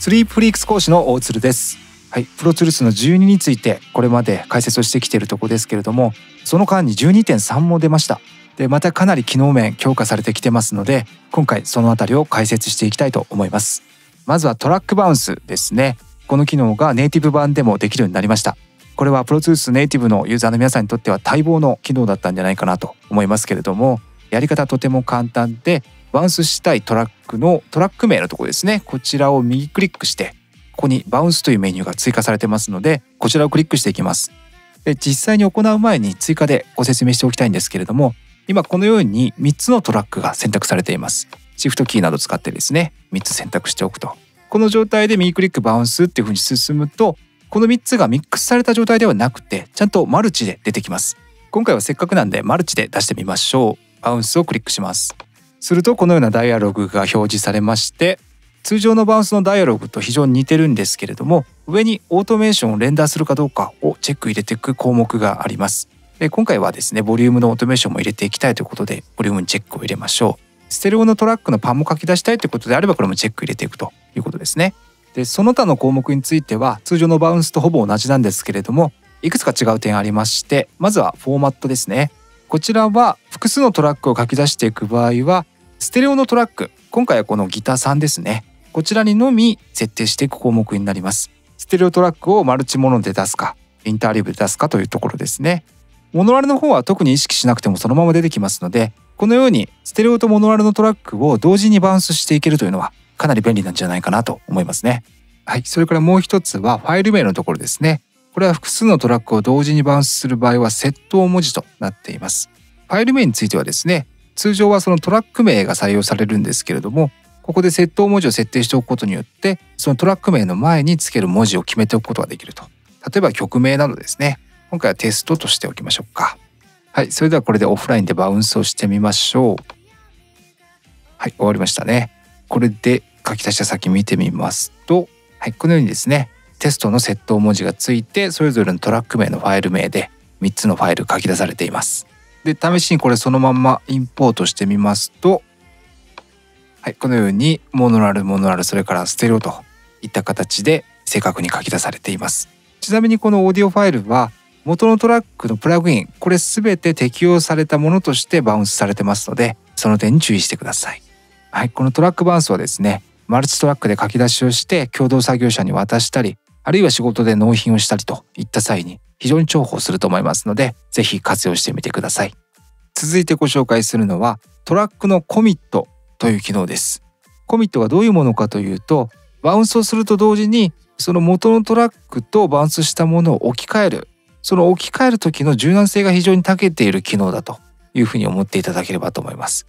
スリープフリークス講師の大鶴です。はい、プロツールスの12についてこれまで解説をしてきているところですけれどもその間に12.3も出ました。でまたかなり機能面強化されてきてますので今回そのあたりを解説していきたいと思います。まずはトラックバウンスですね。この機能がネイティブ版でもできるようになりました。これはプロツールスネイティブのユーザーの皆さんにとっては待望の機能だったんじゃないかなと思いますけれどもやり方とても簡単でバウンスしたいトラックのトラック名のところですね。こちらを右クリックしてここにバウンスというメニューが追加されてますのでこちらをクリックしていきます。で実際に行う前に追加でご説明しておきたいんですけれども今このように3つのトラックが選択されています。シフトキーなど使ってですね3つ選択しておくと。この状態で右クリックバウンスっていう風に進むとこの3つがミックスされた状態ではなくてちゃんとマルチで出てきます。今回はせっかくなんでマルチで出してみましょう。バウンスをクリックします。するとこのようなダイアログが表示されまして通常のバウンスのダイアログと非常に似てるんですけれども上にオートメーションをレンダーするかどうかをチェック入れていく項目があります。で今回はですねボリュームのオートメーションも入れていきたいということでボリュームにチェックを入れましょう。ステレオのトラックのパンも書き出したいということであればこれもチェック入れていくということですね。でその他の項目については通常のバウンスとほぼ同じなんですけれどもいくつか違う点ありましてまずはフォーマットですね。こちらは複数のトラックを書き出していく場合はステレオのトラック。今回はこのギター3ですね。こちらにのみ設定していく項目になります。ステレオトラックをマルチモノで出すかインターリブで出すかというところですね。モノラルの方は特に意識しなくてもそのまま出てきますのでこのようにステレオとモノラルのトラックを同時にバウンスしていけるというのはかなり便利なんじゃないかなと思いますね。はい。それからもう一つはファイル名のところですね。これは複数のトラックを同時にバウンスする場合はセット文字となっています。ファイル名についてはですね通常はそのトラック名が採用されるんですけれどもここで設定文字を設定しておくことによってそのトラック名の前につける文字を決めておくことができると。例えば曲名などですね。今回はテストとしておきましょうか。はいそれではこれでオフラインでバウンスをしてみましょう。はい終わりましたね。これで書き出した先見てみますとはいこのようにですね。テストの設定文字がついてそれぞれのトラック名のファイル名で3つのファイル書き出されています。で試しにこれそのままインポートしてみますとはい、このようにモノラルモノラルそれからステレオといった形で正確に書き出されています。ちなみにこのオーディオファイルは元のトラックのプラグインこれ全て適用されたものとしてバウンスされてますのでその点に注意してください。はいこのトラックバウンスはですねマルチトラックで書き出しをして共同作業者に渡したりあるいは仕事で納品をしたりといった際に非常に重宝すると思いますのでぜひ活用してみてください。続いてご紹介するのはトラックのコミットという機能です。コミットがどういうものかというとバウンスをすると同時にその元のトラックとバウンスしたものを置き換える。その置き換える時の柔軟性が非常に長けている機能だというふうに思っていただければと思います。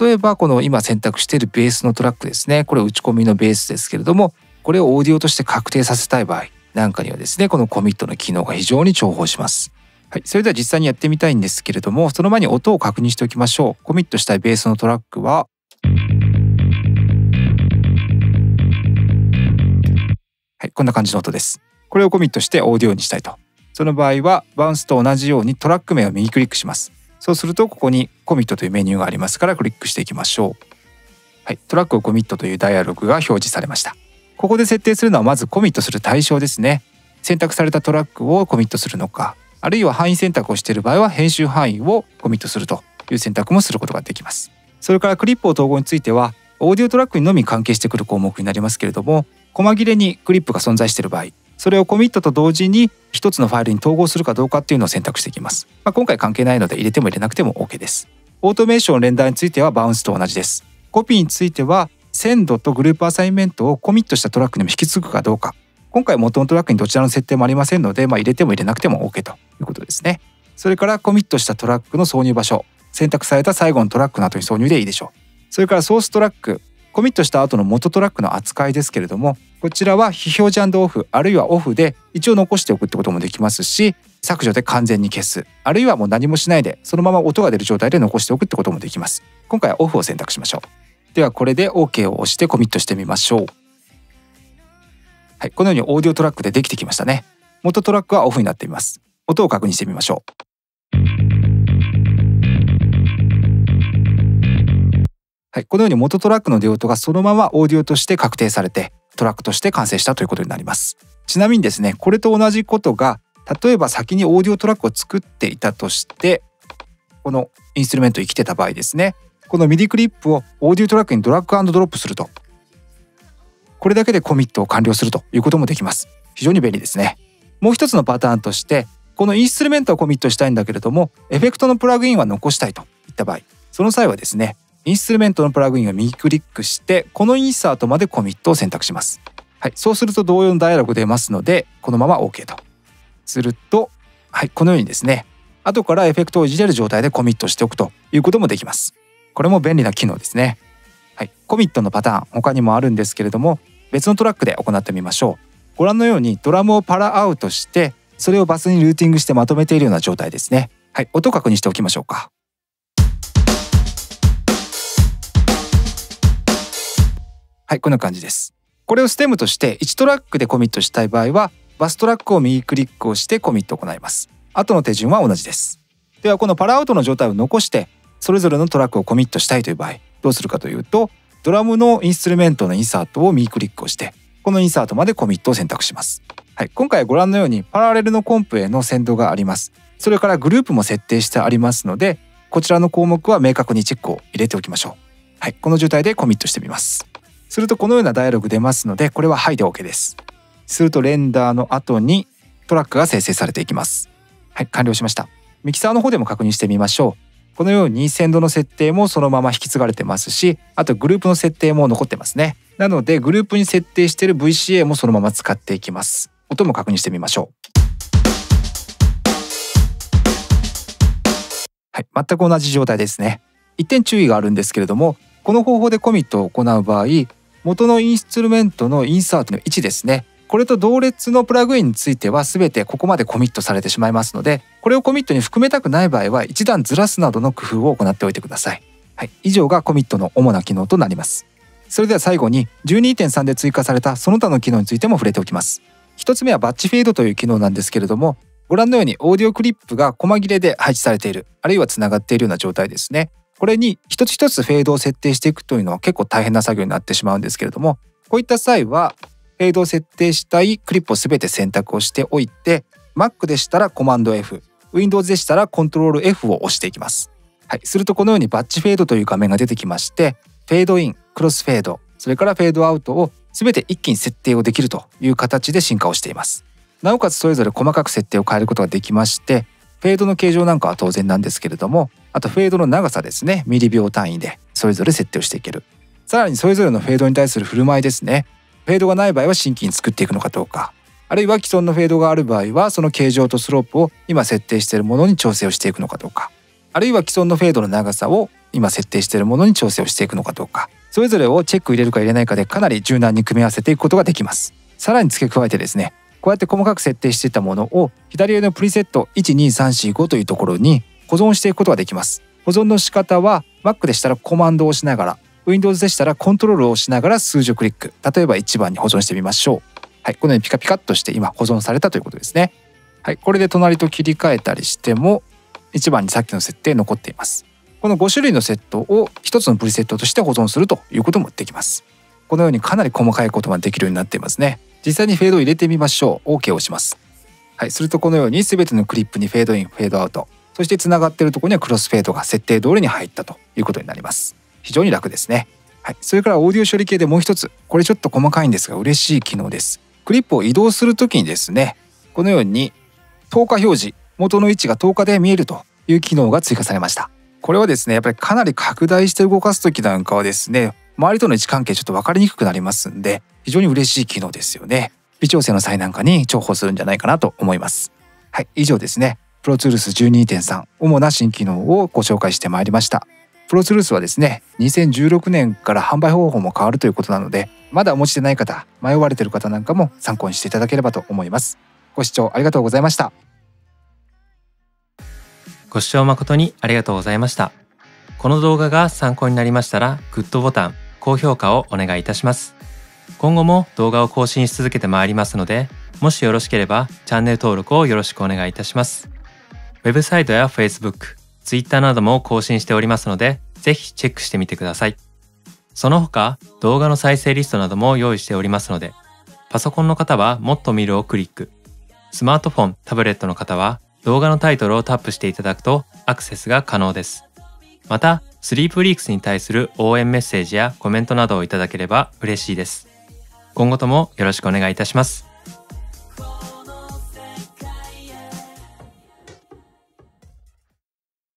例えばこの今選択しているベースのトラックですね。これ打ち込みのベースですけれどもこれをオーディオとして確定させたい場合なんかにはですねこのコミットの機能が非常に重宝しますはい、それでは実際にやってみたいんですけれどもその前に音を確認しておきましょうコミットしたいベースのトラックははい、こんな感じの音です。これをコミットしてオーディオにしたいと。その場合はバウンスと同じようにトラック名を右クリックします。そうするとここにコミットというメニューがありますからクリックしていきましょう。はい、トラックをコミットというダイアログが表示されました。ここで設定するのはまずコミットする対象ですね。選択されたトラックをコミットするのか、あるいは範囲選択をしている場合は編集範囲をコミットするという選択もすることができます。それからクリップを統合についてはオーディオトラックにのみ関係してくる項目になりますけれども細切れにクリップが存在している場合それをコミットと同時に一つのファイルに統合するかどうかっていうのを選択していきます、まあ、今回関係ないので入れても入れなくても OK ですオートメーションレンダーについてはバウンスと同じですコピーについてはセンドとグループアサインメントをコミットしたトラックにも引き継ぐかどうか。今回元のトラックにどちらの設定もありませんので、まあ、入れても入れなくても OK ということですね。それからコミットしたトラックの挿入場所。選択された最後のトラックの後に挿入でいいでしょう。それからソーストラック。コミットした後の元トラックの扱いですけれどもこちらは非表示オフあるいはオフで一応残しておくってこともできますし削除で完全に消す。あるいはもう何もしないでそのまま音が出る状態で残しておくってこともできます。今回はオフを選択しましょう。ではこれで OK を押してコミットしてみましょう。はいこのようにオーディオトラックでできてきましたね。元トラックはオフになっています。音を確認してみましょう。はい、このように元トラックの出音がそのままオーディオとして確定されてトラックとして完成したということになります。ちなみにですねこれと同じことが例えば先にオーディオトラックを作っていたとしてこのインストゥルメント生きてた場合ですね。このミディクリップをオーディオトラックにドラッグドロップすると。これだけでコミットを完了するということもできます。非常に便利ですね。もう一つのパターンとしてこのインストゥルメントをコミットしたいんだけれどもエフェクトのプラグインは残したいといった場合。その際はですねインストゥルメントのプラグインを右クリックしてこのインサートまでコミットを選択します。はい、そうすると同様のダイアログ出ますのでこのまま OK と。するとはいこのようにですね後からエフェクトをいじれる状態でコミットしておくということもできます。これも便利な機能ですね。はい、コミットのパターン他にもあるんですけれども別のトラックで行ってみましょう。ご覧のようにドラムをパラアウトしてそれをバスにルーティングしてまとめているような状態ですね。はい。音確認しておきましょうか。はい。こんな感じです。これをステムとして1トラックでコミットしたい場合はバストラックを右クリックをしてコミットを行います。後の手順は同じです。ではこのパラアウトの状態を残してそれぞれのトラックをコミットしたいという場合どうするかというとドラムのインストゥルメントのインサートを右クリックをしてこのインサートまでコミットを選択します。はい、今回ご覧のようにパラレルのコンプへの先導があります。それからグループも設定してありますのでこちらの項目は明確にチェックを入れておきましょう。はいこの状態でコミットしてみます。するとこのようなダイアログ出ますのでこれははいで OK です。するとレンダーの後にトラックが生成されていきます。はい完了しました。ミキサーの方でも確認してみましょう。このように先導の設定もそのまま引き継がれてますしあとグループの設定も残ってますね。なのでグループに設定している VCA もそのまま使っていきます。音も確認してみましょう。はい全く同じ状態ですね。一点注意があるんですけれどもこの方法でコミットを行う場合元のインストゥルメントのインサートの位置ですね。これと同列のプラグインについては全てここまでコミットされてしまいますのでこれをコミットに含めたくない場合は一段ずらすなどの工夫を行っておいてください、はい、以上がコミットの主な機能となります。それでは最後に12.3で追加されたその他の機能についても触れておきます。一つ目はバッチフェードという機能なんですけれどもご覧のようにオーディオクリップが細切れで配置されているあるいはつながっているような状態ですね。これに一つ一つフェードを設定していくというのは結構大変な作業になってしまうんですけれどもこういった際はフェードを設定したいクリップを全て選択をしておいて Mac でしたらコマンド F Windows でしたらコントロール F を押していきます。はい、するとこのようにバッチフェードという画面が出てきましてフェードインクロスフェードそれからフェードアウトを全て一気に設定をできるという形で進化をしています。なおかつそれぞれ細かく設定を変えることができましてフェードの形状なんかは当然なんですけれどもあとフェードの長さですねミリ秒単位でそれぞれ設定をしていけるさらにそれぞれのフェードに対する振る舞いですねフェードがない場合は新規に作っていくのかどうか。あるいは既存のフェードがある場合はその形状とスロープを今設定しているものに調整をしていくのかどうか。あるいは既存のフェードの長さを今設定しているものに調整をしていくのかどうか。それぞれをチェック入れるか入れないかでかなり柔軟に組み合わせていくことができます。さらに付け加えてですねこうやって細かく設定していたものを左上のプリセット12345というところに保存していくことができます。保存の仕方は Mac でしたらコマンドを押しながら Windows でしたらコントロールをしながら数字をクリック。例えば1番に保存してみましょう。はいこのようにピカピカっとして今保存されたということですね。はいこれで隣と切り替えたりしても1番にさっきの設定残っています。この5種類のセットを1つのプリセットとして保存するということもできます。このようにかなり細かいことができるようになっていますね。実際にフェードを入れてみましょう。OK を押します。はいするとこのように全てのクリップにフェードインフェードアウト。そしてつながっているところにはクロスフェードが設定通りに入ったということになります。非常に楽ですね。はい、それからオーディオ処理系でもう一つ。これちょっと細かいんですが嬉しい機能です。クリップを移動するときにですねこのように10日表示元の位置が10日で見えるという機能が追加されました。これはですねやっぱりかなり拡大して動かす時なんかはですね周りとの位置関係ちょっと分かりにくくなりますんで非常に嬉しい機能ですよね。微調整の際なんかに重宝するんじゃないかなと思います。はい。以上ですね。プロツールス12.3主な新機能をご紹介してまいりました。プロツースはですね2016年から販売方法も変わるということなのでまだお持ちでない方迷われてる方なんかも参考にしていただければと思います。ご視聴ありがとうございました。ご視聴誠にありがとうございました。この動画が参考になりましたらグッドボタン高評価をお願いいたします。今後も動画を更新し続けてまいりますのでもしよろしければチャンネル登録をよろしくお願いいたします。ウェブサイトや Facebook、Twitter なども更新しておりますので、ぜひチェックしてみてください。その他動画の再生リストなども用意しておりますのでパソコンの方はもっと見るをクリック。スマートフォンタブレットの方は動画のタイトルをタップしていただくとアクセスが可能です。またスリープリークスに対する応援メッセージやコメントなどをいただければ嬉しいです。今後ともよろしくお願いいたします。